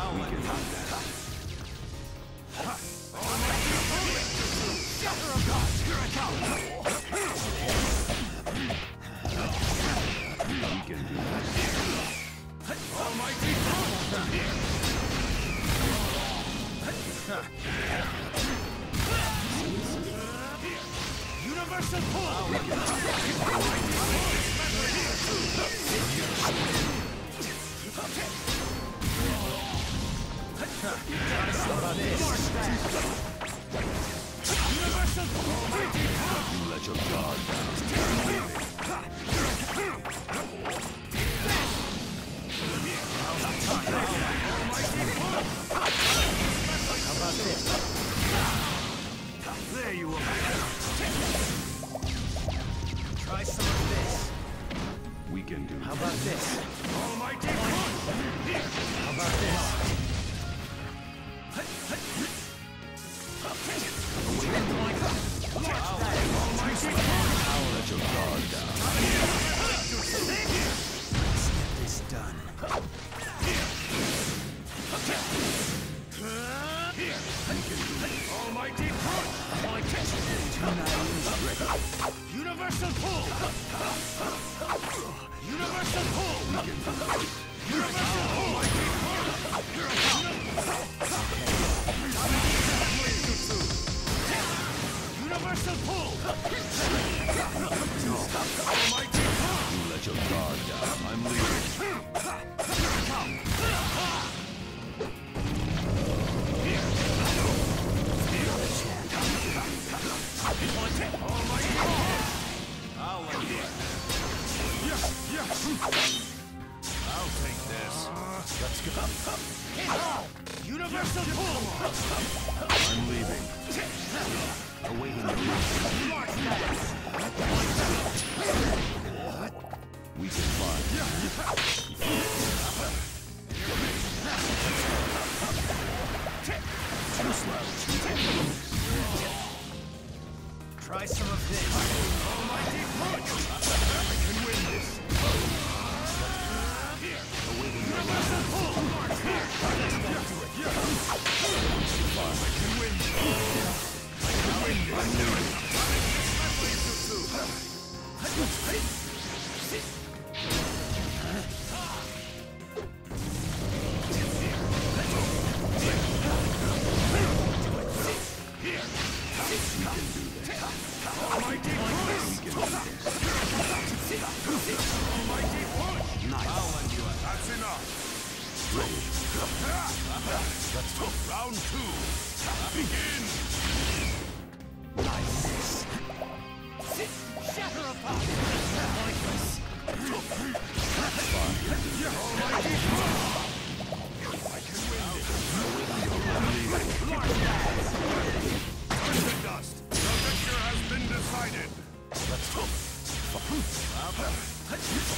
Push! Universal pull! Universal pull! There you are! Try some of this. We can do How about this? Almighty! How about this? Universal pull! Universal pull! Universal pull! Universal I'll take this. Let's go. Universal pull! I'm leaving. Awaiting your We can fly. Too slow. Try some of this. Oh, Almighty push! Round two. Begin.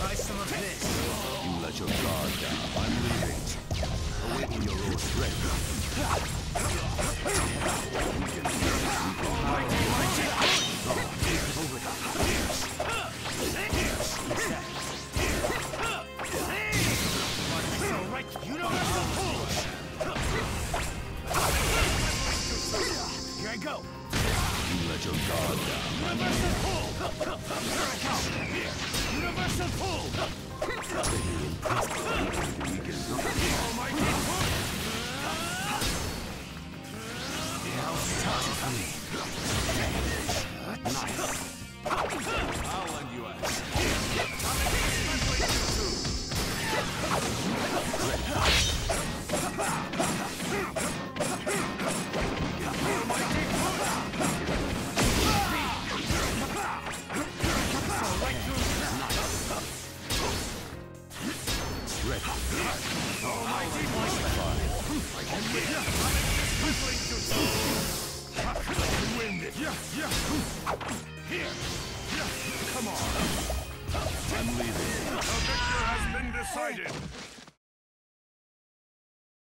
Try some of this. You let your guard down. I'm leaving. Awaiting your own strength. Universal pull! Here I go! You let your guard down. Universal pull! Here! Universal pull! Almighty pull! Here. Come on. I'm leaving. The victor has been decided.